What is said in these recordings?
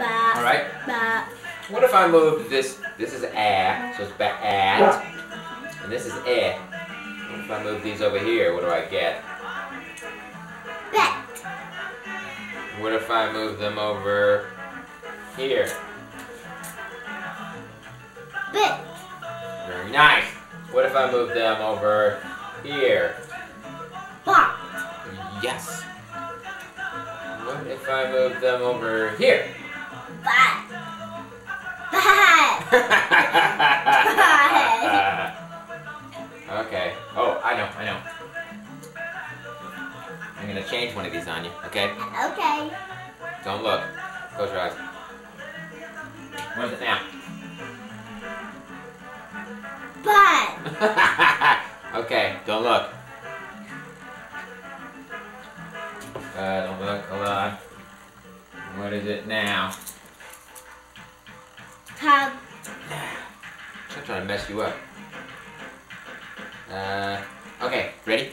Ba. All right. Ba. What if I move this? This is a, so it's ba at, and this is eh. What if I move these over here? What do I get? Bet. What if I move them over here? Bit. Very nice. What if I move them over here? Bot. Yes. What if I move them over here? Bat. okay. Oh, I know, I know. I'm gonna change one of these on you, okay? Okay. Don't look. Close your eyes. What is it now? Bat. okay, don't look. Uh, don't look, hold on. What is it now? Tub. I'm trying to mess you up. Uh, okay, ready?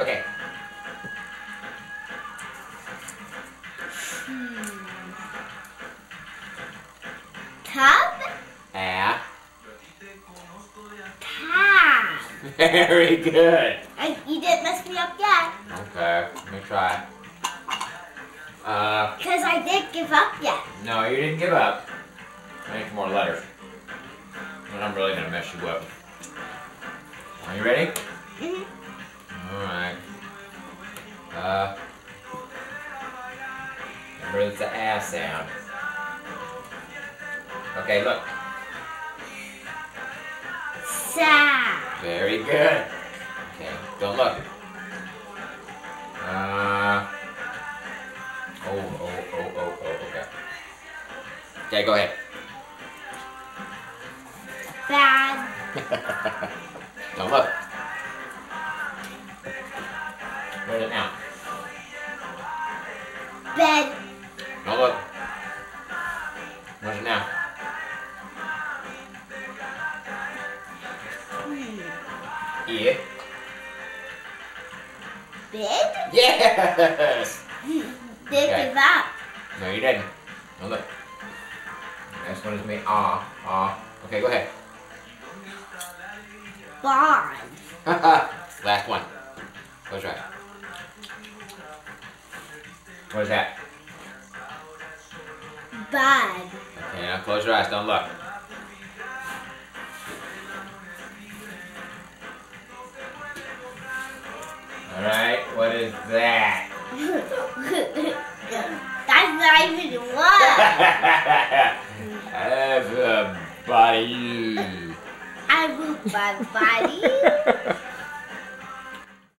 Okay, Tub. ah, Tab. very good. I, you didn't mess me up yet. Okay, let me try. Uh, Because I didn't give up yet. No, you didn't give up. I need more letters. And I'm really gonna mess you up. Are you ready? Mhm. Alright. Uh. Remember it's the ass sound. Okay, look. Sa. Very good. Okay, don't look. Okay, go ahead. Bad. don't look. Where's it now? Bed. Don't look. Where's it now? Hmm. Yeah. Bid. Yes! Didn't Okay. give up. No, you didn't. Don't look. Next one is me. Ah, ah. Okay, go ahead. Bond. Last one. Close your eyes. What is that? Bud. Okay, now close your eyes. Don't look. Alright, what is that? That's not even one. Everybody. Uh, I moved my body.